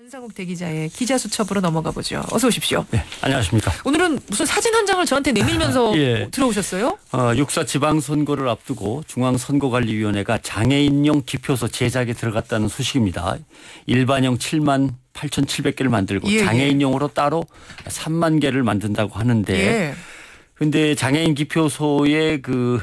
한상욱 대기자의 기자 수첩으로 넘어가 보죠. 어서 오십시오. 네, 안녕하십니까. 오늘은 무슨 사진 한 장을 저한테 내밀면서 예. 들어오셨어요? 어, 육사 지방선거를 앞두고 중앙선거관리위원회가 장애인용 기표소 제작에 들어갔다는 소식입니다. 일반용 7만 8,700개를 만들고 예, 예. 장애인용으로 따로 3만 개를 만든다고 하는데 예. 근데 장애인 기표소의 그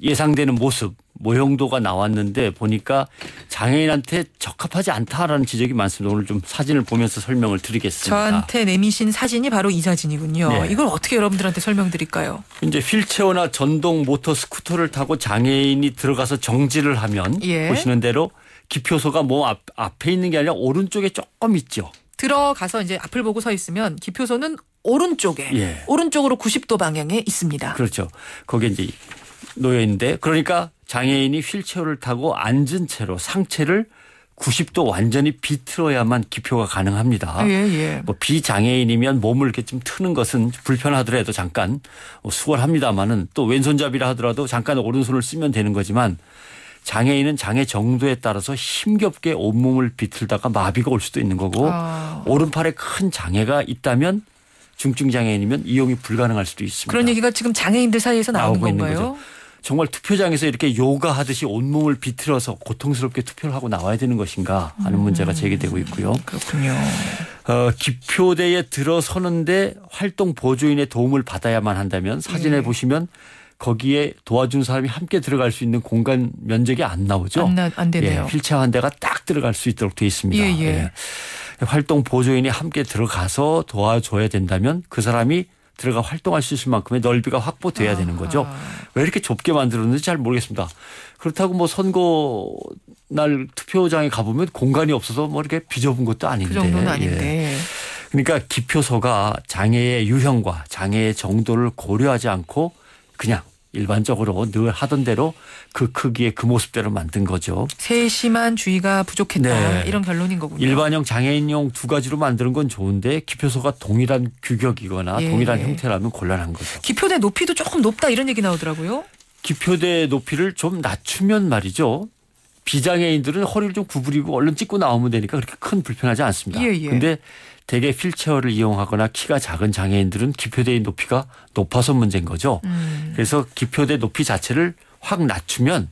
예상되는 모습 모형도가 나왔는데 보니까 장애인한테 적합하지 않다라는 지적이 많습니다. 오늘 좀 사진을 보면서 설명을 드리겠습니다. 저한테 내미신 사진이 바로 이 사진이군요. 네. 이걸 어떻게 여러분들한테 설명드릴까요? 이제 휠체어나 전동 모터 스쿠터를 타고 장애인이 들어가서 정지를 하면 예. 보시는 대로 기표소가 뭐 앞, 앞에 있는 게 아니라 오른쪽에 조금 있죠. 들어가서 이제 앞을 보고 서 있으면 기표소는 오른쪽에 예. 오른쪽으로 90도 방향에 있습니다. 그렇죠. 거기에 이제 놓여 있는데 그러니까 장애인이 휠체어를 타고 앉은 채로 상체를 90도 완전히 비틀어야만 기표가 가능합니다. 예, 예. 뭐 비장애인이면 몸을 이렇게 좀 트는 것은 불편하더라도 잠깐 수월합니다마는 또 왼손잡이라 하더라도 잠깐 오른손을 쓰면 되는 거지만 장애인은 장애 정도에 따라서 힘겹게 온몸을 비틀다가 마비가 올 수도 있는 거고 아. 오른팔에 큰 장애가 있다면 중증 장애인이면 이용이 불가능할 수도 있습니다. 그런 얘기가 지금 장애인들 사이에서 나오는 나오고 있는 건가요? 거죠. 정말 투표장에서 이렇게 요가 하듯이 온몸을 비틀어서 고통스럽게 투표를 하고 나와야 되는 것인가 하는 음. 문제가 제기되고 있고요. 그렇군요. 어, 기표대에 들어서는데 활동 보조인의 도움을 받아야만 한다면 사진에 예. 보시면 거기에 도와준 사람이 함께 들어갈 수 있는 공간 면적이 안 나오죠. 안, 나, 안 되네요. 예, 휠체어 한 대가 딱 들어갈 수 있도록 돼 있습니다. 예, 예. 활동 보조인이 함께 들어가서 도와줘야 된다면 그 사람이 들어가 활동할 수 있을 만큼의 넓이가 확보돼야 되는 거죠. 아하. 왜 이렇게 좁게 만들었는지 잘 모르겠습니다. 그렇다고 뭐 선거 날 투표장에 가보면 공간이 없어서 뭐 이렇게 비좁은 것도 아닌데. 그 정도는 예. 아닌데. 그러니까 기표소가 장애의 유형과 장애의 정도를 고려하지 않고 그냥 일반적으로 늘 하던 대로 그 크기의 그 모습대로 만든 거죠. 세심한 주의가 부족했다. 네. 이런 결론인 거군요. 일반형 장애인용 두 가지로 만드는 건 좋은데 기표소가 동일한 규격이거나 예. 동일한 형태라면 곤란한 거죠. 기표대 높이도 조금 높다 이런 얘기 나오더라고요. 기표대 높이를 좀 낮추면 말이죠. 비장애인들은 허리를 좀 구부리고 얼른 찍고 나오면 되니까 그렇게 큰 불편하지 않습니다. 예, 예. 근데 대개 휠체어를 이용하거나 키가 작은 장애인들은 기표대의 높이가 높아서 문제인 거죠. 음. 그래서 기표대 높이 자체를 확 낮추면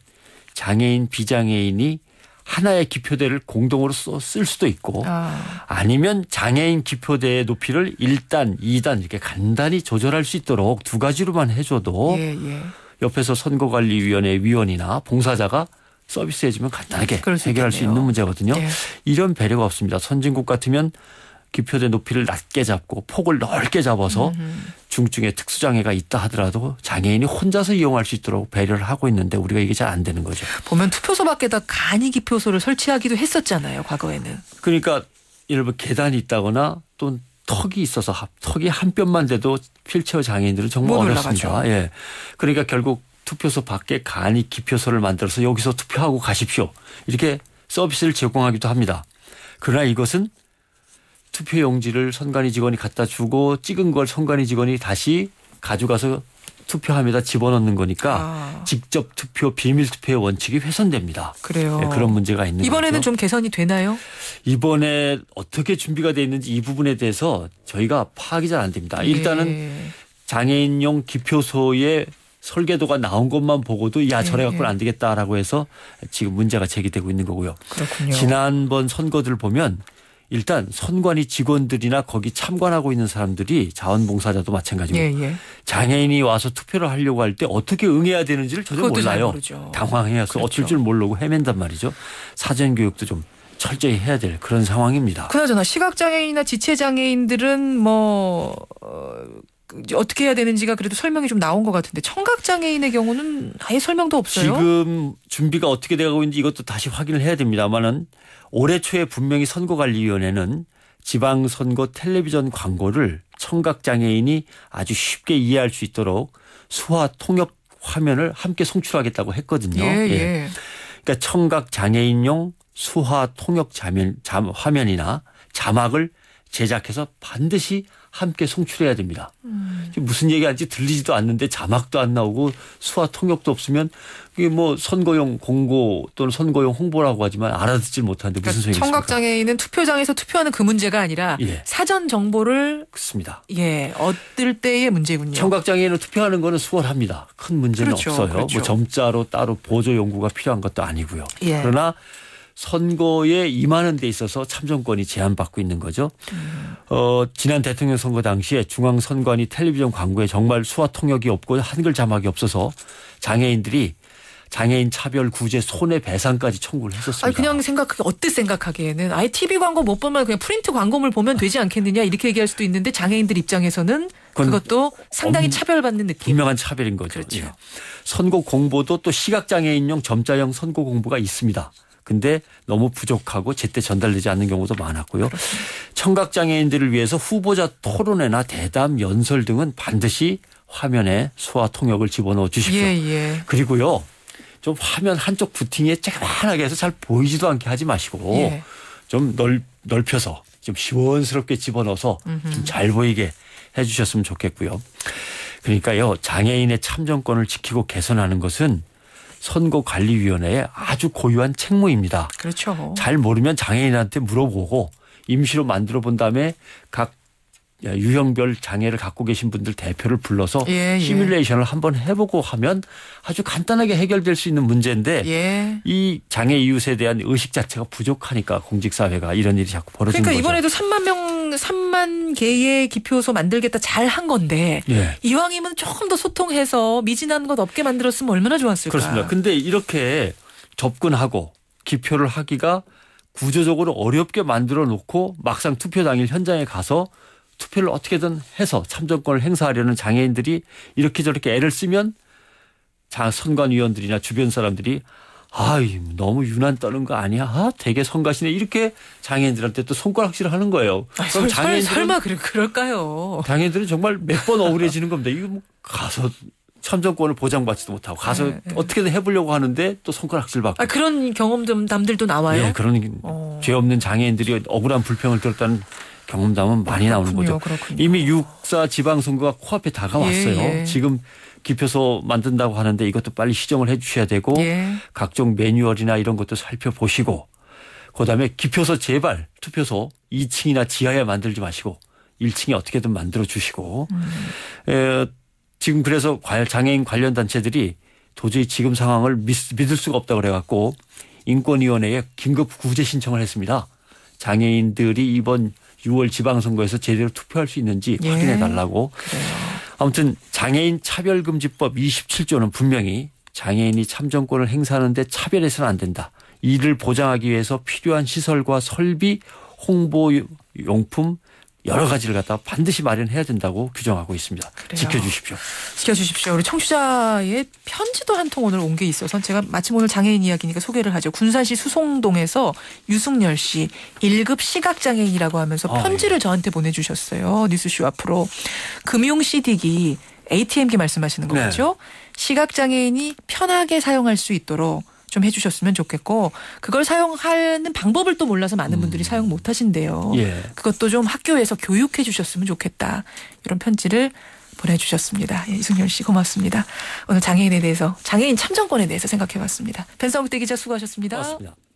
장애인 비장애인이 하나의 기표대를 공동으로 써- 쓸 수도 있고 아, 아니면 장애인 기표대의 높이를 1단, 2단 이렇게 간단히 조절할 수 있도록 두 가지로만 해줘도 예, 예. 옆에서 선거관리위원회 위원이나 봉사자가 서비스해주면 간단하게 해결할 수. 있는 문제거든요. 예. 이런 배려가 없습니다. 선진국 같으면 기표대 높이를 낮게 잡고 폭을 넓게 잡아서 음. 중증의 특수장애가 있다 하더라도 장애인이 혼자서 이용할 수 있도록 배려를 하고 있는데 우리가 이게 잘 안 되는 거죠. 보면 투표소 밖에다 간이 기표소를 설치하기도 했었잖아요. 과거에는. 그러니까 예를 들어 계단이 있다거나 또 턱이 있어서 하- 턱이 한 뼘만 돼도 휠체어 장애인들은 정말 못 어렵습니다. 올라가죠. 예. 그러니까 결국 투표소 밖에 간이 기표소를 만들어서 여기서 투표하고 가십시오. 이렇게 서비스를 제공하기도 합니다. 그러나 이것은 투표 용지를 선관위 직원이 갖다 주고 찍은 걸 선관위 직원이 다시 가져가서 투표함에다 집어넣는 거니까 아, 직접 투표 비밀 투표의 원칙이 훼손됩니다. 그래요. 예, 그런 문제가 있는 이번에는 거죠. 좀 개선이 되나요? 이번에 어떻게 준비가 돼 있는지 이 부분에 대해서 저희가 파악이 잘 안 됩니다. 일단은 예. 장애인용 기표소의 설계도가 나온 것만 보고도 야 저래 예, 갖고는 예. 안 되겠다라고 해서 지금 문제가 제기되고 있는 거고요. 그렇군요. 지난번 선거들 보면 일단 선관위 직원들이나 거기 참관하고 있는 사람들이 자원봉사자도 마찬가지고 예, 예. 장애인이 와서 투표를 하려고 할 때 어떻게 응해야 되는지를 전혀 몰라요. 당황해서 그렇죠. 어쩔 줄 모르고 헤맨단 말이죠. 사전 교육도 좀 철저히 해야 될 그런 상황입니다. 그나저나 시각장애인이나 지체장애인들은 뭐 어, 그 어떻게 해야 되는지가 그래도 설명이 좀 나온 것 같은데 청각 장애인의 경우는 아예 설명도 없어요. 지금 준비가 어떻게 되고 있는지 이것도 다시 확인을 해야 됩니다만은 올해 초에 분명히 선거관리위원회는 지방선거 텔레비전 광고를 청각 장애인이 아주 쉽게 이해할 수 있도록 수화 통역 화면을 함께 송출하겠다고 했거든요. 예, 예. 그러니까 청각 장애인용 수화 통역 자면, 잠, 화면이나 자막을 제작해서 반드시 함께 송출해야 됩니다. 음. 무슨 얘기하는지 들리지도 않는데 자막도 안 나오고 수화 통역도 없으면 이게 뭐 선거용 공고 또는 선거용 홍보라고 하지만 알아듣질 못하는데 무슨 그러니까 소리겠습니까? 청각 장애인은 투표장에서 투표하는 그 문제가 아니라 예. 사전 정보를 그렇습니다. 예 얻을 때의 문제군요. 청각 장애인은 투표하는 거는 수월합니다. 큰 문제는 그렇죠, 없어요. 그렇죠. 뭐 점자로 따로 보조 연구가 필요한 것도 아니고요. 예. 그러나 선거에 임하는 데 있어서 참정권이 제한받고 있는 거죠. 음. 어, 지난 대통령 선거 당시에 중앙선관위 텔레비전 광고에 정말 수화 통역이 없고 한글 자막이 없어서 장애인들이 장애인 차별 구제 손해배상까지 청구를 했었습니다. 아니 그냥 생각하기 어뜻 생각하기에는 아예 TV 광고 못 보면 그냥 프린트 광고물 보면 되지 않겠느냐 이렇게 얘기할 수도 있는데 장애인들 입장에서는 그것도 상당히 엄- 차별받는 느낌. 분명한 차별인 거죠. 그렇죠. 예. 선거 공보도 또 시각 장애인용 점자형 선거 공보가 있습니다. 근데 너무 부족하고 제때 전달되지 않는 경우도 많았고요. 청각 장애인들을 위해서 후보자 토론회나 대담 연설 등은 반드시 화면에 소화 통역을 집어넣어 주십시오. 예 예. 그리고요. 좀 화면 한쪽 부팅에 쬐만하게 해서 잘 보이지도 않게 하지 마시고 예. 좀 넓, 넓혀서 좀 시원스럽게 집어넣어서 좀 잘 보이게 해 주셨으면 좋겠고요. 그러니까요. 장애인의 참정권을 지키고 개선하는 것은 선거관리위원회의 아주 고유한 책무입니다. 그렇죠. 잘 모르면 장애인한테 물어보고 임시로 만들어 본 다음에 각 유형별 장애를 갖고 계신 분들 대표를 불러서 예, 예. 시뮬레이션을 한번 해보고 하면 아주 간단하게 해결될 수 있는 문제인데 예. 이 장애 이웃에 대한 의식 자체가 부족하니까 공직사회가 이런 일이 자꾸 벌어지는 그러니까 거죠. 이번에도 3만 명, 3만 개의 기표소 만들겠다 잘 한 건데 예. 이왕이면 조금 더 소통해서 미진한 것 없게 만들었으면 얼마나 좋았을까. 그렇습니다. 근데 이렇게 접근하고 기표를 하기가 구조적으로 어렵게 만들어 놓고 막상 투표 당일 현장에 가서 투표를 어떻게든 해서 참정권을 행사하려는 장애인들이 이렇게 저렇게 애를 쓰면 자 선관위원들이나 주변 사람들이 아이 너무 유난 떠는 거 아니야? 아, 되게 성가시네 이렇게 장애인들한테 또 손가락질을 하는 거예요. 아, 그럼 장애인들은 설마 그럴, 그럴까요? 장애인들은 정말 몇 번 억울해지는 겁니다. 이거 뭐 가서 참정권을 보장받지도 못하고 가서 네, 네. 어떻게든 해보려고 하는데 또 손가락질 받고. 아, 그런 경험담들도 나와요. 예, 그런 어. 죄 없는 장애인들이 억울한 불평을 들었다는 경험담은 많이 나오는 그렇군요, 거죠. 그렇군요. 이미 육사 지방선거가 코앞에 다가왔어요. 예, 예. 지금 기표소 만든다고 하는데 이것도 빨리 시정을 해 주셔야 되고 예. 각종 매뉴얼이나 이런 것도 살펴보시고 그다음에 기표소 제발 투표소 2층이나 지하에 만들지 마시고 1층에 어떻게든 만들어 주시고 에, 지금 그래서 관- 장애인 관련 단체들이 도저히 지금 상황을 믿, 믿을 수가 없다 그래갖고 인권위원회에 긴급 구제 신청을 했습니다. 장애인들이 이번 6월 지방선거에서 제대로 투표할 수 있는지 예. 확인해 달라고 그래요. 아무튼 장애인 차별금지법 27조는 분명히 장애인이 참정권을 행사하는데 차별해서는 안 된다. 이를 보장하기 위해서 필요한 시설과 설비, 홍보 용품 여러 가지를 갖다 반드시 마련해야 된다고 규정하고 있습니다. 그래요. 지켜주십시오. 지켜주십시오. 우리 청취자의 편지도 한 통 오늘 온 게 있어서 제가 마침 오늘 장애인 이야기니까 소개를 하죠. 군산시 수송동에서 유승열 씨 1급 시각장애인이라고 하면서 아, 편지를 저한테 보내주셨어요. 뉴스쇼 앞으로. 금융 CD기 ATM기 말씀하시는 네. 거죠. 시각장애인이 편하게 사용할 수 있도록 좀 해주셨으면 좋겠고 그걸 사용하는 방법을 또 몰라서 많은 분들이 사용 못 하신대요. 예. 그것도 좀 학교에서 교육해 주셨으면 좋겠다. 이런 편지를 보내주셨습니다. 예, 이승열 씨 고맙습니다. 오늘 장애인에 대해서 장애인 참정권에 대해서 생각해 봤습니다. 벤성대 기자 수고하셨습니다. 고맙습니다.